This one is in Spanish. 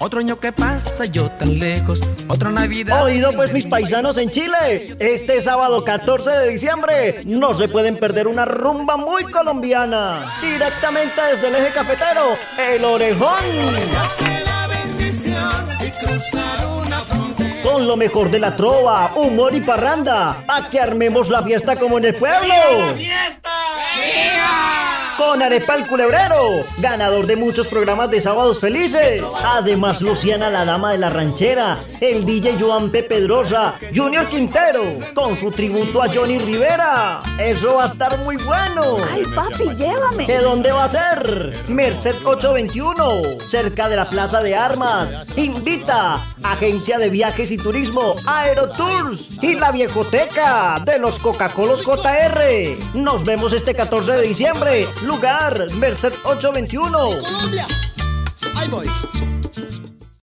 Otro año que pasa, yo tan lejos, otra Navidad. Oído pues mis paisanos en Chile, este sábado 14 de diciembre no se pueden perder una rumba muy colombiana. Directamente desde el eje cafetero, El Orejón. Con lo mejor de la trova, humor y parranda, a que armemos la fiesta como en el pueblo. Con Arepal Culebrero, ganador de muchos programas de Sábados Felices. Además, Luciana, la dama de la ranchera, el DJ Joan P. Pedrosa, Junior Quintero, con su tributo a Johnny Rivera. Eso va a estar muy bueno. Ay, papi, llévame. ¿De dónde va a ser? Merced 821, cerca de la Plaza de Armas. Invita, Agencia de Viajes y Turismo, Aerotours y la Viejoteca de los Coca-Colos JR. Nos vemos este 14 de diciembre lugar, Merced 821. Colombia. Ahí voy.